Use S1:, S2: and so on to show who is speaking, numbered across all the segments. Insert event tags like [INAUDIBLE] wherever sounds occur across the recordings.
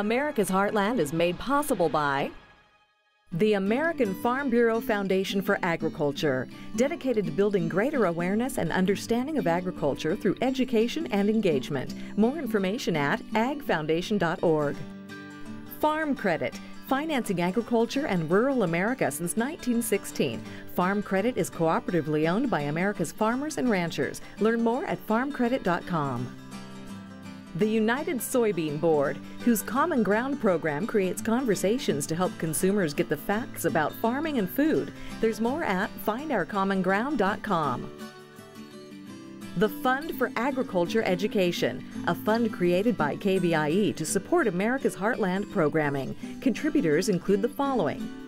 S1: America's Heartland is made possible by the American Farm Bureau Foundation for Agriculture, dedicated to building greater awareness and understanding of agriculture through education and engagement. More information at agfoundation.org. Farm Credit, financing agriculture and rural America since 1916. Farm Credit is cooperatively owned by America's farmers and ranchers. Learn more at farmcredit.com. The United Soybean Board, whose Common Ground program creates conversations to help consumers get the facts about farming and food. There's more at findourcommonground.com. The Fund for Agriculture Education, a fund created by KVIE to support America's Heartland programming. Contributors include the following.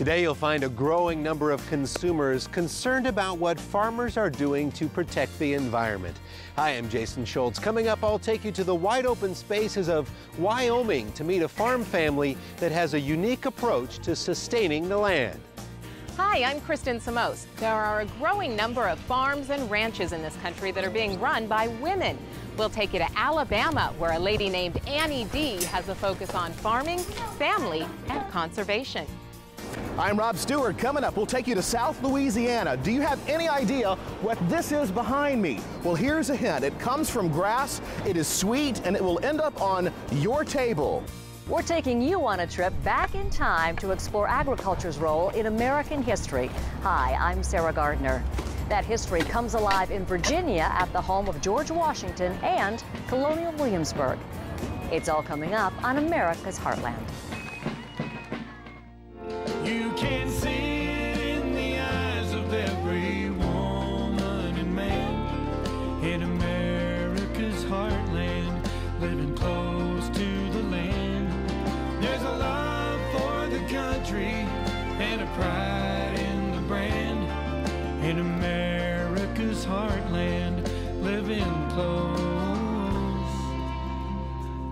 S2: Today you'll find a growing number of consumers concerned about what farmers are doing to protect the environment. Hi, I'm Jason Schultz. Coming up, I'll take you to the wide open spaces of Wyoming to meet a farm family that has a unique approach to sustaining the land.
S3: Hi, I'm Kristen Samos. There are a growing number of farms and ranches in this country that are being run by women. We'll take you to Alabama, where a lady named Annie Dee has a focus on farming, family, and conservation.
S4: I'm Rob Stewart. Coming up, we'll take you to South Louisiana. Do you have any idea what this is behind me? Well, here's a hint. It comes from grass, it is sweet, and it will end up on your table.
S5: We're taking you on a trip back in time to explore agriculture's role in American history. Hi, I'm Sarah Gardner. That history comes alive in Virginia at the home of George Washington and Colonial Williamsburg. It's all coming up on America's Heartland.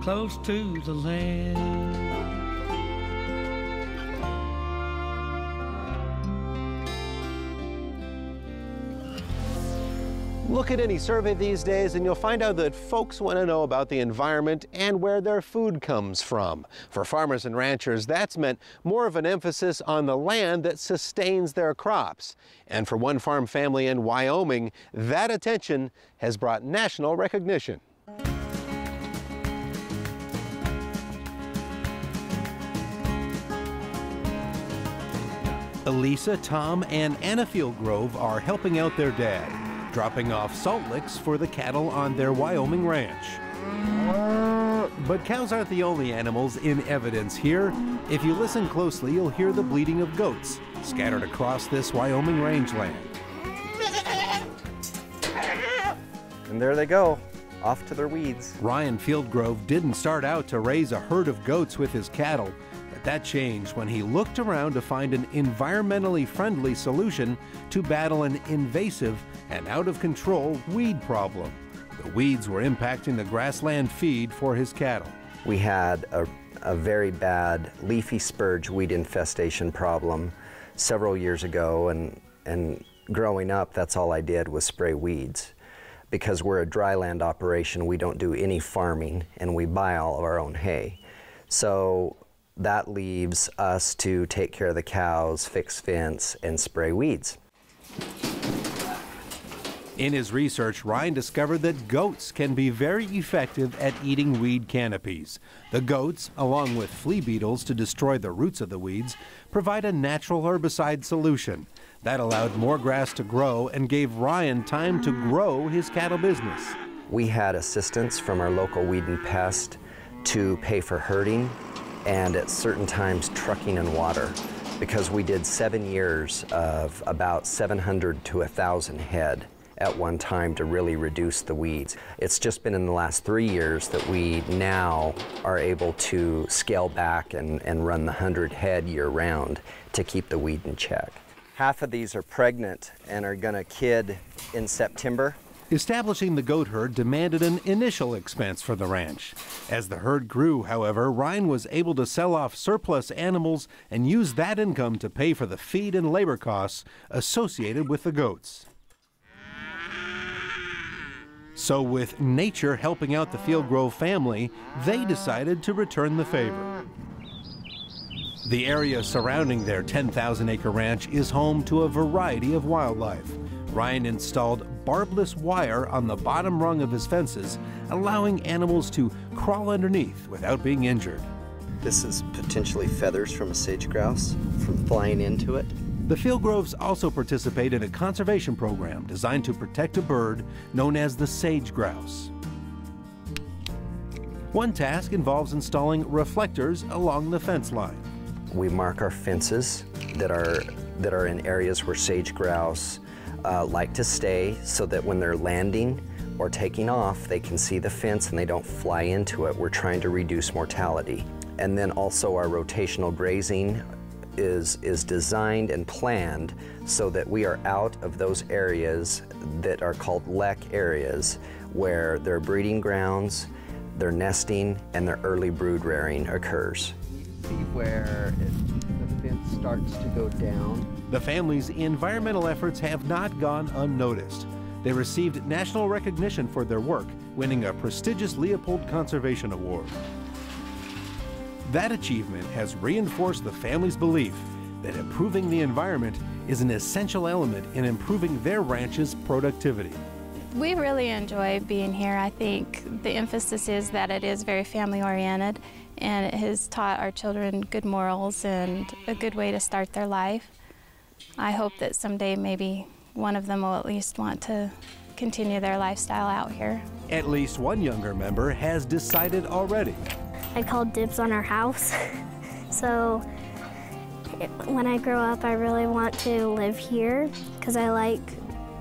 S6: Close to the land.
S2: Look at any survey these days and you'll find out that folks want to know about the environment and where their food comes from. For farmers and ranchers, that's meant more of an emphasis on the land that sustains their crops. And for one farm family in Wyoming, that attention has brought national recognition. Elisa, Tom, and Anna Fieldgrove are helping out their dad dropping off salt licks for the cattle on their Wyoming ranch. Uh, but cows aren't the only animals in evidence here. If you listen closely, you'll hear the bleating of goats scattered across this Wyoming rangeland.
S7: And there they go, off to their weeds.
S2: Ryan Fieldgrove didn't start out to raise a herd of goats with his cattle. But that changed when he looked around to find an environmentally friendly solution to battle an invasive and out of control weed problem. The weeds were impacting the grassland feed for his cattle.
S7: We had a, a very bad leafy spurge weed infestation problem several years ago, and, and growing up, that's all I did was spray weeds. Because we're a dryland operation, we don't do any farming, and we buy all of our own hay. So that leaves us to take care of the cows, fix fence, and spray weeds.
S2: In his research, Ryan discovered that goats can be very effective at eating weed canopies. The goats, along with flea beetles to destroy the roots of the weeds, provide a natural herbicide solution. That allowed more grass to grow and gave Ryan time to grow his cattle business.
S7: We had assistance from our local weed and pest to pay for herding and at certain times trucking and water because we did seven years of about 700 to 1,000 head at one time to really reduce the weeds. It's just been in the last three years that we now are able to scale back and, and run the 100 head year round to keep the weed in check. Half of these are pregnant and are going to kid in September
S2: Establishing the goat herd demanded an initial expense for the ranch. As the herd grew, however, Ryan was able to sell off surplus animals and use that income to pay for the feed and labor costs associated with the goats. So, with nature helping out the Fieldgrove family, they decided to return the favor. The area surrounding their 10,000 acre ranch is home to a variety of wildlife. Ryan installed barbless wire on the bottom rung of his fences, allowing animals to crawl underneath without being injured.
S7: This is potentially feathers from a sage grouse from flying into it.
S2: The Fieldgroves also participate in a conservation program designed to protect a bird known as the sage grouse. One task involves installing reflectors along the fence line.
S7: We mark our fences that are, that are in areas where sage grouse uh, like to stay so that when they're landing or taking off, they can see the fence and they don't fly into it. We're trying to reduce mortality. And then also our rotational grazing is, is designed and planned so that we are out of those areas that are called lek areas where their breeding grounds, their nesting, and their early brood rearing occurs.
S8: See starts to go down.
S2: The family's environmental efforts have not gone unnoticed. They received national recognition for their work, winning a prestigious Leopold Conservation Award. That achievement has reinforced the family's belief that improving the environment is an essential element in improving their ranch's productivity.
S9: We really enjoy being here. I think the emphasis is that it is very family oriented and it has taught our children good morals and a good way to start their life. I hope that someday maybe one of them will at least want to continue their lifestyle out here.
S2: At least one younger member has decided already.
S10: I called dibs on our house. [LAUGHS] so when I grow up, I really want to live here because I like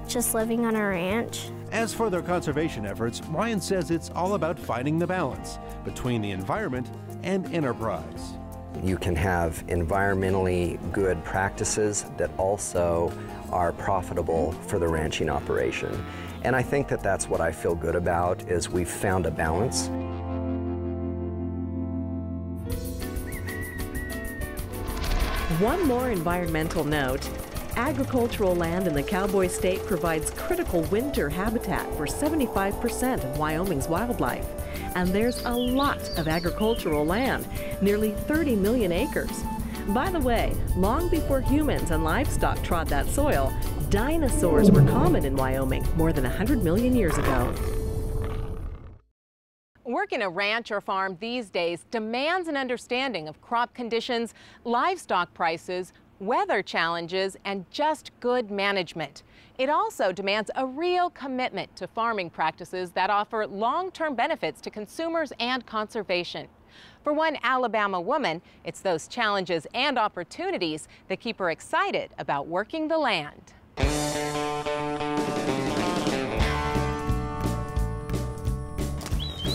S10: just living on a ranch.
S2: As for their conservation efforts, Ryan says it's all about finding the balance between the environment and enterprise.
S7: You can have environmentally good practices that also are profitable for the ranching operation. And I think that that's what I feel good about is we've found a balance.
S1: One more environmental note. Agricultural land in the Cowboy State provides critical winter habitat for 75% of Wyoming's wildlife. And there's a lot of agricultural land, nearly 30 million acres. By the way, long before humans and livestock trod that soil, dinosaurs were common in Wyoming more than 100 million years ago.
S3: Working a ranch or farm these days demands an understanding of crop conditions, livestock prices, weather challenges, and just good management. It also demands a real commitment to farming practices that offer long-term benefits to consumers and conservation. For one Alabama woman, it's those challenges and opportunities that keep her excited about working the land.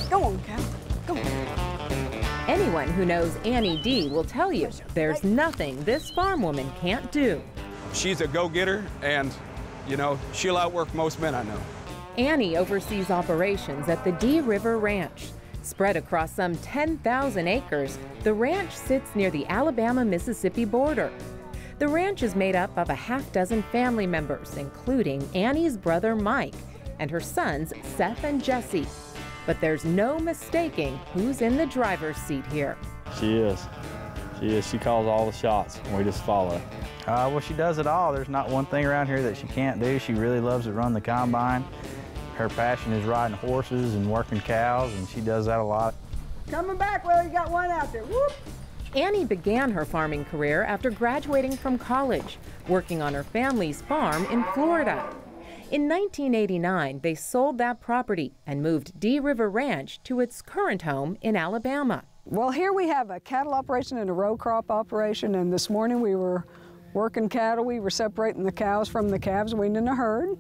S11: Go on, Cal.
S3: Anyone who knows Annie Dee will tell you there's nothing this farm woman can't do.
S12: She's a go-getter and, you know, she'll outwork most men I know.
S3: Annie oversees operations at the Dee River Ranch. Spread across some 10,000 acres, the ranch sits near the Alabama-Mississippi border. The ranch is made up of a half dozen family members, including Annie's brother Mike and her sons Seth and Jesse. But there's no mistaking who's in the driver's seat here.
S13: She is. She is. She calls all the shots, and we just follow. Uh, well, she does it all. There's not one thing around here that she can't do. She really loves to run the combine. Her passion is riding horses and working cows, and she does that a lot.
S11: Coming back, well, you got one out there. Whoop!
S3: Annie began her farming career after graduating from college, working on her family's farm in Florida. In 1989, they sold that property and moved Dee River Ranch to its current home in Alabama.
S11: Well, here we have a cattle operation and a row crop operation, and this morning we were working cattle. We were separating the cows from the calves, weaning the herd.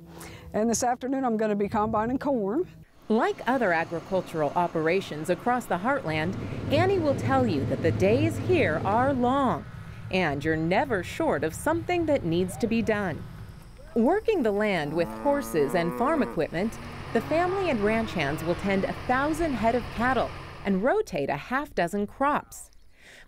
S11: And this afternoon I'm going to be combining corn.
S3: Like other agricultural operations across the heartland, Annie will tell you that the days here are long, and you're never short of something that needs to be done. Working the land with horses and farm equipment, the family and ranch hands will tend a thousand head of cattle and rotate a half dozen crops.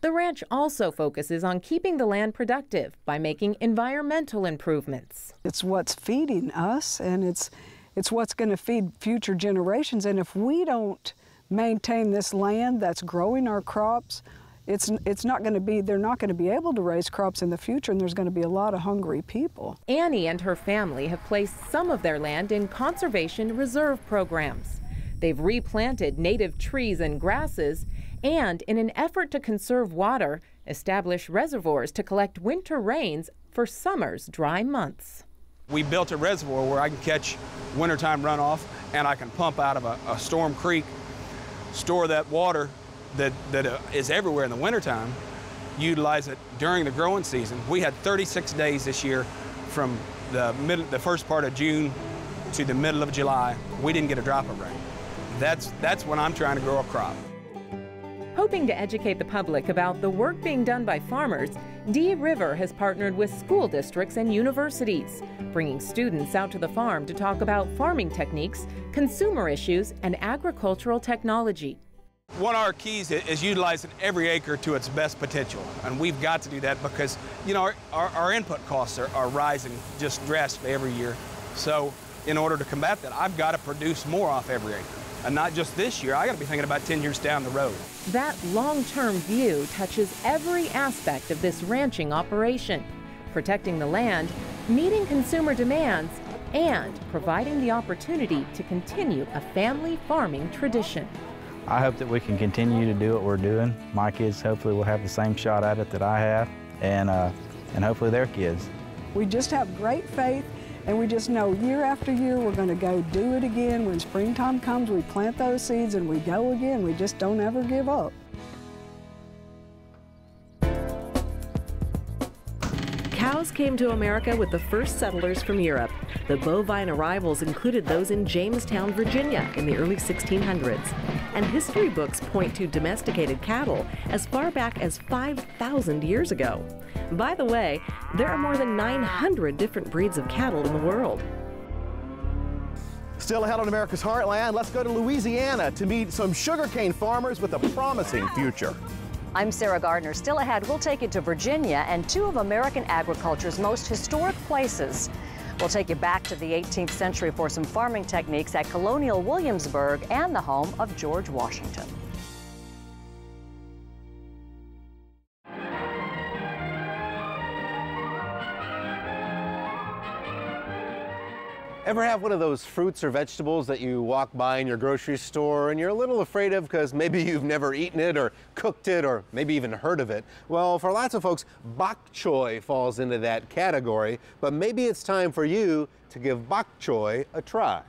S3: The ranch also focuses on keeping the land productive by making environmental improvements.
S11: It's what's feeding us, and it's It's what's going to feed future generations. And if we don't maintain this land that's growing our crops, it's, it's not going to be, they're not going to be able to raise crops in the future, and there's going to be a lot of hungry people.
S3: Annie and her family have placed some of their land in conservation reserve programs. They've replanted native trees and grasses, and in an effort to conserve water, establish reservoirs to collect winter rains for summer's dry months.
S12: We built a reservoir where I can catch wintertime runoff and I can pump out of a, a storm creek, store that water that, that uh, is everywhere in the wintertime, utilize it during the growing season. We had 36 days this year from the, middle, the first part of June to the middle of July. We didn't get a drop of rain. That's, that's when I'm trying to grow a crop.
S3: Hoping to educate the public about the work being done by farmers, Dee River has partnered with school districts and universities, bringing students out to the farm to talk about farming techniques, consumer issues, and agricultural technology.
S12: One of our keys is utilizing every acre to its best potential, and we've got to do that because, you know, our, our, our input costs are, are rising just drastically every year. So in order to combat that, I've got to produce more off every acre. And not just this year, I got to be thinking about 10 years down the road.
S3: That long-term view touches every aspect of this ranching operation, protecting the land, meeting consumer demands, and providing the opportunity to continue a family farming tradition.
S13: I hope that we can continue to do what we're doing. My kids hopefully will have the same shot at it that I have, and, uh, and hopefully their kids.
S11: We just have great faith and we just know year after year we're going to go do it again. When springtime comes, we plant those seeds and we go again. We just don't ever give up.
S1: Came to America with the first settlers from Europe. The bovine arrivals included those in Jamestown, Virginia in the early 1600s. And history books point to domesticated cattle as far back as 5,000 years ago. By the way, there are more than 900 different breeds of cattle in the world.
S4: Still ahead on America's Heartland, let's go to Louisiana to meet some sugarcane farmers with a promising future.
S5: I'm Sarah Gardner. Still ahead, we'll take you to Virginia and two of American agriculture's most historic places. We'll take you back to the 18th century for some farming techniques at colonial Williamsburg and the home of George Washington.
S2: Ever have one of those fruits or vegetables that you walk by in your grocery store and you're a little afraid of because maybe [LAUGHS] you've never eaten it or cooked it or maybe even heard of it? Well, for lots of folks, bok choy falls into that category, but maybe it's time for you to give bok choy a try.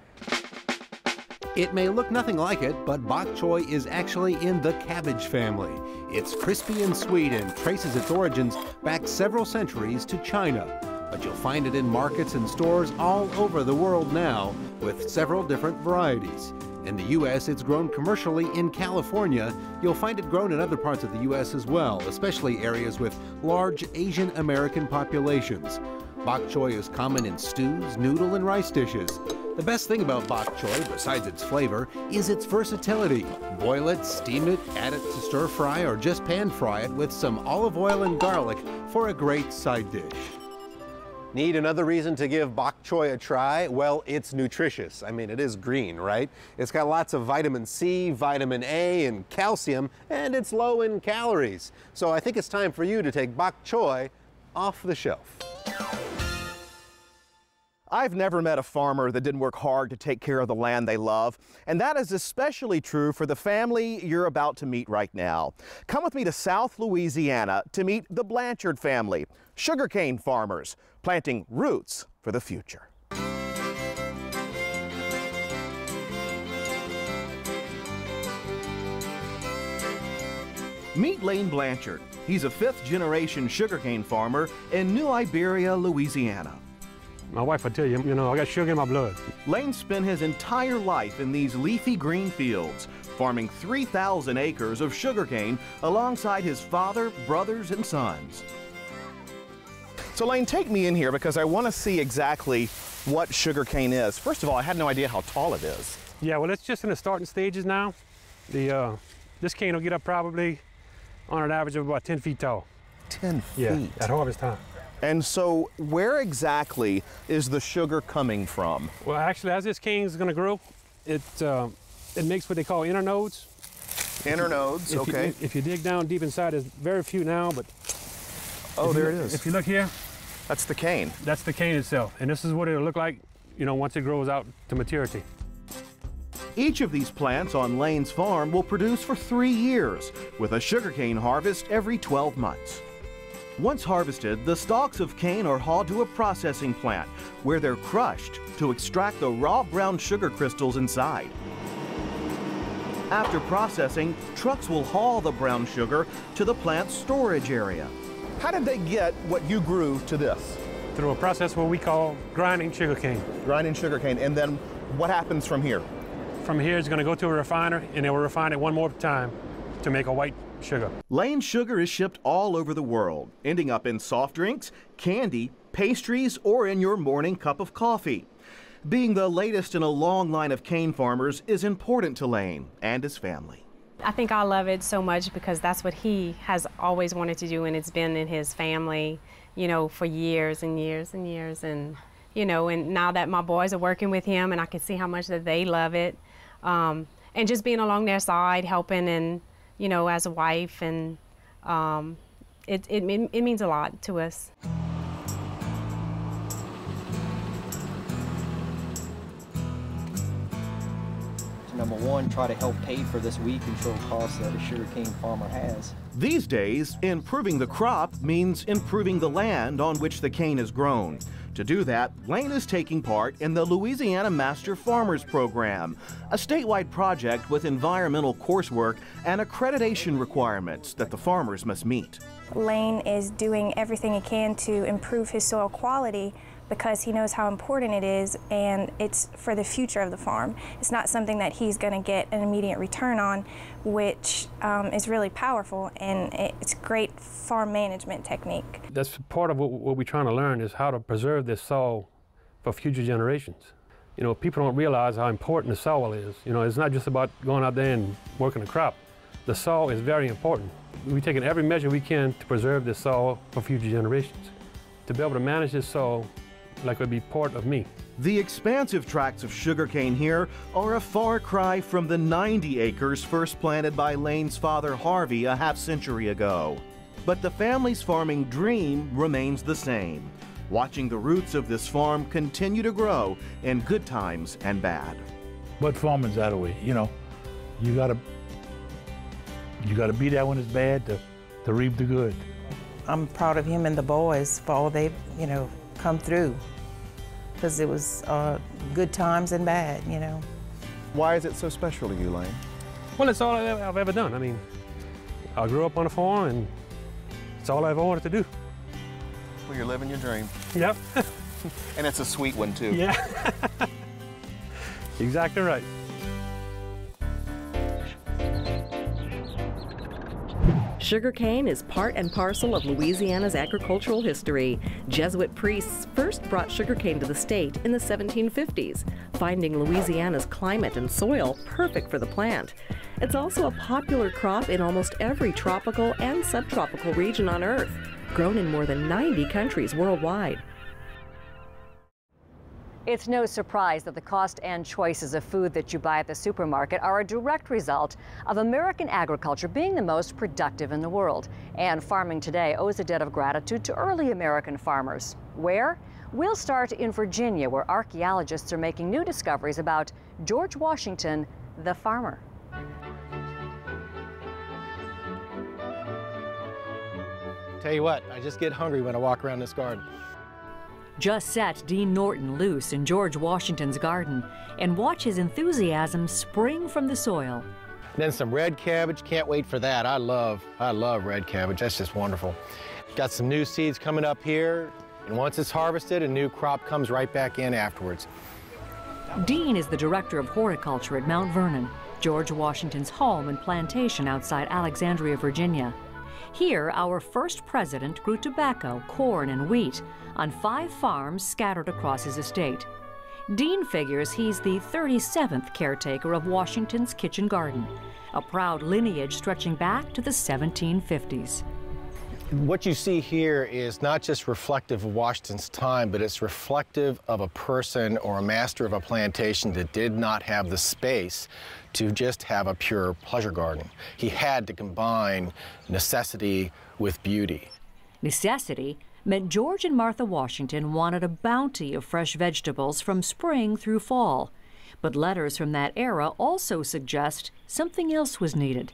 S2: It may look nothing like it, but bok choy is actually in the cabbage family. It's crispy and sweet and traces its origins back several centuries to China but you'll find it in markets and stores all over the world now with several different varieties. In the U.S., it's grown commercially in California. You'll find it grown in other parts of the U.S. as well, especially areas with large Asian American populations. Bok choy is common in stews, noodle, and rice dishes. The best thing about bok choy, besides its flavor, is its versatility. Boil it, steam it, add it to stir fry, or just pan fry it with some olive oil and garlic for a great side dish. Need another reason to give bok choy a try? Well, it's nutritious. I mean, it is green, right? It's got lots of vitamin C, vitamin A, and calcium, and it's low in calories. So I think it's time for you to take bok choy off the shelf.
S4: I've never met a farmer that didn't work hard to take care of the land they love, and that is especially true for the family you're about to meet right now. Come with me to South Louisiana to meet the Blanchard family, sugarcane farmers planting roots for the future. Meet Lane Blanchard. He's a fifth generation sugarcane farmer in New Iberia, Louisiana.
S14: My wife would tell you, you know, I got sugar in my blood.
S4: Lane spent his entire life in these leafy green fields, farming 3,000 acres of sugarcane alongside his father, brothers, and sons. So Lane, take me in here because I want to see exactly what sugarcane is. First of all, I had no idea how tall it is.
S14: Yeah, well, it's just in the starting stages now. The uh, This cane will get up probably on an average of about 10 feet tall.
S4: 10 feet?
S14: Yeah, at harvest time.
S4: And so, where exactly is the sugar coming from?
S14: Well, actually, as this cane is going to grow, it uh, it makes what they call internodes.
S4: Internodes,
S14: If
S4: okay.
S14: You, if you dig down deep inside, there's very few now, but
S4: Oh,
S14: if you
S4: there it is.
S14: If you look here,
S4: that's the cane.
S14: That's the cane itself, and this is what it'll look like, you know, once it grows out to maturity.
S4: Each of these plants on Lane's farm will produce for three years, with a sugarcane harvest every 12 months. Once harvested, the stalks of cane are hauled to a processing plant where they're crushed to extract the raw brown sugar crystals inside. After processing, trucks will haul the brown sugar to the plant's storage area. How did they get what you grew to this?
S14: Through a process what we call grinding sugarcane.
S4: Grinding sugarcane, and then what happens from here?
S14: From here, it's going to go to a refiner, and they will refine it one more time to make a white sugar.
S4: Lane sugar is shipped all over the world, ending up in soft drinks, candy, pastries, or in your morning cup of coffee. Being the latest in a long line of cane farmers is important to Lane and his family.
S15: I think I love it so much because that's what he has always wanted to do, and it's been in his family, you know, for years and years and years. And, you know, and now that my boys are working with him, and I can see how much that they love it, um, and just being along their side, helping, and, you know, as a wife, and um, it, it, it means a lot to us.
S8: Number one, try to help pay for this weed control cost that a sugarcane farmer has.
S4: These days, improving the crop means improving the land on which the cane is grown. To do that, Lane is taking part in the Louisiana Master Farmers Program, a statewide project with environmental coursework and accreditation requirements that the farmers must meet.
S16: Lane is doing everything he can to improve his soil quality because he knows how important it is and it's for the future of the farm. It's not something that he's going to get an immediate return on, which um, is really powerful and it's great farm management technique.
S14: That's part of what, what we're trying to learn is how to preserve this soil for future generations. You know, people don't realize how important the soil is. You know, it's not just about going out there and working a crop. The soil is very important. We're taking every measure we can to preserve this soil for future generations. To be able to manage this soil like it would be part of me.
S4: The expansive tracts of sugarcane here are a far cry from the 90 acres first planted by Lane's father Harvey a half century ago. But the family's farming dream remains the same, watching the roots of this farm continue to grow in good times and bad.
S17: What farming's that way? You know, you gotta you gotta be there when it's bad to, to reap the good.
S18: I'm proud of him and the boys for all they've, you know, come through because it was uh, good times and bad, you know.
S4: Why is it so special to you, Lane?
S14: Well, it's all I've I've ever done. I mean, I grew up on a farm and it's all I ever wanted to do.
S4: Well, you're living your dream.
S14: Yep. [LAUGHS]
S4: and it's a sweet one, too.
S14: Yeah. [LAUGHS] exactly right.
S1: Sugarcane is part and parcel of Louisiana's agricultural history. Jesuit priests first brought sugarcane to the state in the 1750s, finding Louisiana's climate and soil perfect for the plant. It's also a popular crop in almost every tropical and subtropical region on Earth, grown in more than 90 countries worldwide.
S5: It's no surprise that the cost and choices of food that you buy at the supermarket are a direct result of American agriculture being the most productive in the world. And farming today owes a debt of gratitude to early American farmers. Where? We'll start in Virginia, where archaeologists are making new discoveries about George Washington, the farmer.
S19: Tell you what, I just get hungry when I walk around this garden.
S5: Just set Dean Norton loose in George Washington's garden and watch his enthusiasm spring from the soil.
S19: Then some red cabbage, can't wait for that. I love, I love red cabbage, that's just wonderful. Got some new seeds coming up here, and once it's harvested, a new crop comes right back in afterwards.
S5: Dean is the director of horticulture at Mount Vernon, George Washington's home and plantation outside Alexandria, Virginia. Here, our first president grew tobacco, corn, and wheat on five farms scattered across his estate. Dean figures he's the 37th caretaker of Washington's kitchen garden, a proud lineage stretching back to the 1750s.
S19: What you see here is not just reflective of Washington's time, but it's reflective of a person or a master of a plantation that did not have the space to just have a pure pleasure garden. He had to combine necessity with beauty.
S5: Necessity meant George and Martha Washington wanted a bounty of fresh vegetables from spring through fall. But letters from that era also suggest something else was needed.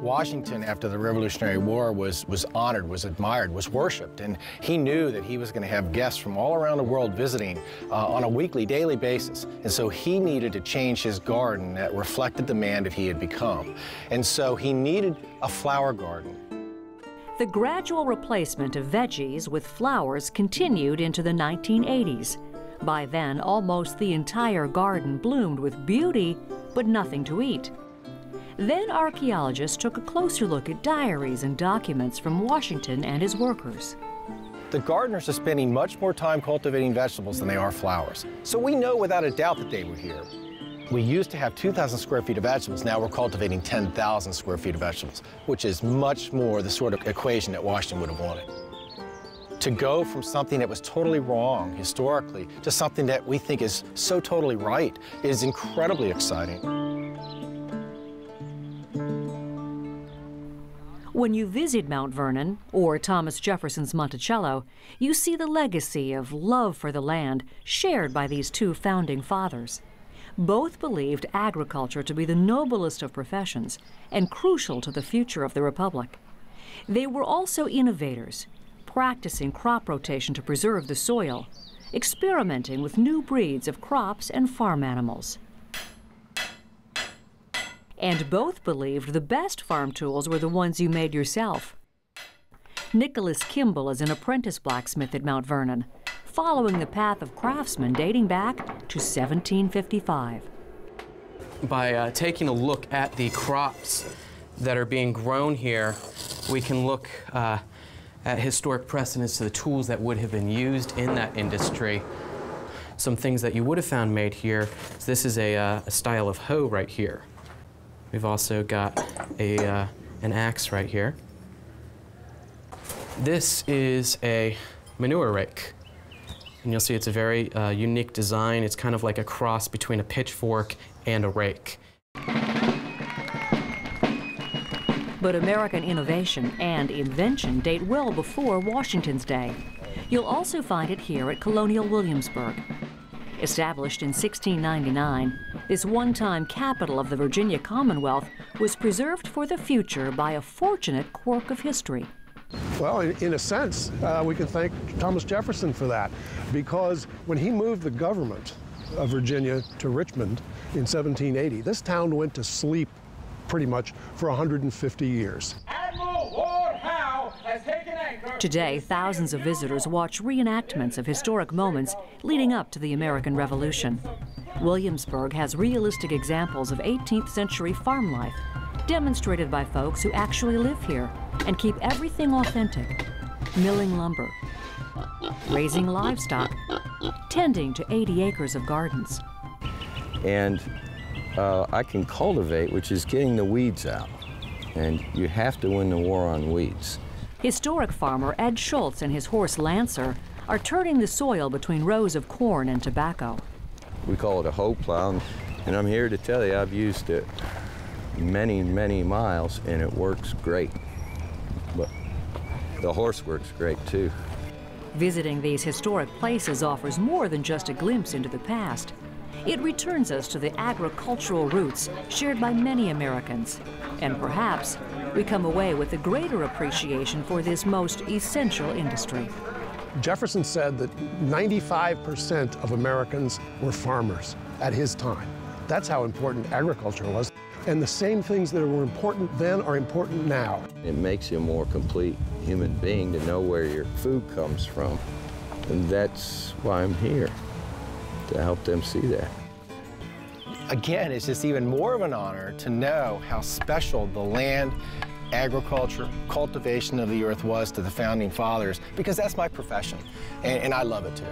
S19: Washington, after the Revolutionary War, was, was honored, was admired, was worshiped, and he knew that he was going to have guests from all around the world visiting uh, on a weekly, daily basis. And so he needed to change his garden that reflected the man that he had become. And so he needed a flower garden.
S5: The gradual replacement of veggies with flowers continued into the 1980s. By then, almost the entire garden bloomed with beauty, but nothing to eat. Then archaeologists took a closer look at diaries and documents from Washington and his workers.
S19: The gardeners are spending much more time cultivating vegetables than they are flowers. So we know without a doubt that they were here. We used to have 2,000 square feet of vegetables. Now we're cultivating 10,000 square feet of vegetables, which is much more the sort of equation that Washington would have wanted. To go from something that was totally wrong historically to something that we think is so totally right is incredibly exciting.
S5: When you visit Mount Vernon or Thomas Jefferson's Monticello, you see the legacy of love for the land shared by these two founding fathers. Both believed agriculture to be the noblest of professions and crucial to the future of the Republic. They were also innovators, practicing crop rotation to preserve the soil, experimenting with new breeds of crops and farm animals and both believed the best farm tools were the ones you made yourself. Nicholas Kimball is an apprentice blacksmith at Mount Vernon, following the path of craftsmen dating back to 1755.
S20: By uh, taking a look at the crops that are being grown here, we can look uh, at historic precedents to the tools that would have been used in that industry. Some things that you would have found made here, this is a, uh, a style of hoe right here. We've also got a, uh, an axe right here. This is a manure rake. And you'll see it's a very uh, unique design. It's kind of like a cross between a pitchfork and a rake.
S5: But American innovation and invention date well before Washington's day. You'll also find it here at Colonial Williamsburg. Established in 1699, this one-time capital of the Virginia Commonwealth was preserved for the future by a fortunate quirk of history.
S21: Well, in, in a sense, uh, we can thank Thomas Jefferson for that, because when he moved the government of Virginia to Richmond in 1780, this town went to sleep pretty much for 150 years.
S5: Today, thousands of visitors watch reenactments of historic moments leading up to the American Revolution. Williamsburg has realistic examples of 18th century farm life, demonstrated by folks who actually live here and keep everything authentic. Milling lumber, raising livestock, tending to 80 acres of gardens.
S22: And uh, I can cultivate, which is getting the weeds out. And you have to win the war on weeds.
S5: Historic farmer Ed Schultz and his horse Lancer are turning the soil between rows of corn and tobacco.
S22: We call it a hoe plow, and I'm here to tell you I've used it many, many miles, and it works great. But the horse works great too.
S5: Visiting these historic places offers more than just a glimpse into the past. It returns us to the agricultural roots shared by many Americans. And perhaps we come away with a greater appreciation for this most essential industry.
S21: Jefferson said that 95% of Americans were farmers at his time. That's how important agriculture was. And the same things that were important then are important now.
S22: It makes you a more complete human being to know where your food comes from. And that's why I'm here, to help them see that.
S19: Again, it's just even more of an honor to know how special the land, agriculture, cultivation of the earth was to the founding fathers, because that's my profession, and, and I love it too.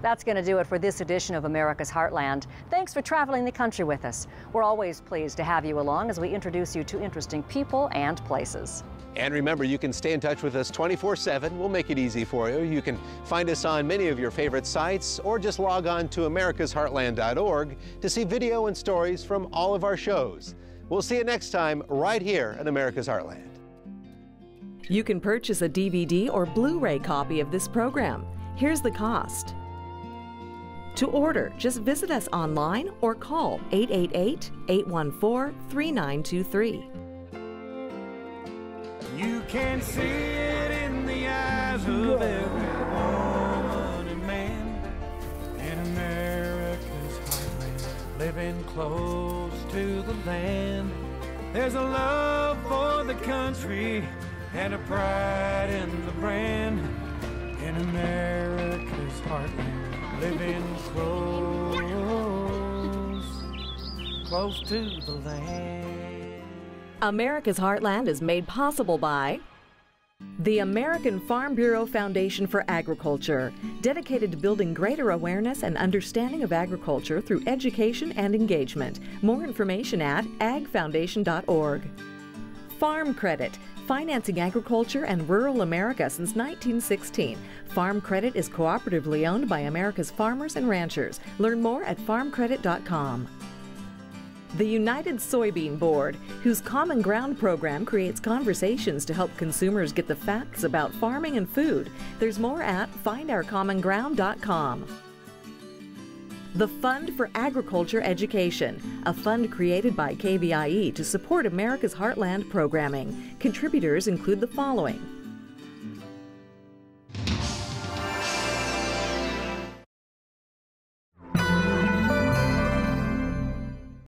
S5: That's going to do it for this edition of America's Heartland. Thanks for traveling the country with us. We're always pleased to have you along as we introduce you to interesting people and places.
S2: And remember, you can stay in touch with us 24 7. We'll make it easy for you. You can find us on many of your favorite sites or just log on to americasheartland.org to see video and stories from all of our shows. We'll see you next time right here at America's Heartland.
S1: You can purchase a DVD or Blu ray copy of this program. Here's the cost. To order, just visit us online or call 888 814 3923.
S23: Can see it in the eyes of every woman and man in America's heartland, living close to the land. There's a love for the country and a pride in the brand in America's heartland, living close, close to the land.
S1: America's Heartland is made possible by the American Farm Bureau Foundation for Agriculture, dedicated to building greater awareness and understanding of agriculture through education and engagement. More information at agfoundation.org. Farm Credit, financing agriculture and rural America since 1916. Farm Credit is cooperatively owned by America's farmers and ranchers. Learn more at farmcredit.com. The United Soybean Board, whose Common Ground program creates conversations to help consumers get the facts about farming and food. There's more at findourcommonground.com. The Fund for Agriculture Education, a fund created by KVIE to support America's Heartland programming. Contributors include the following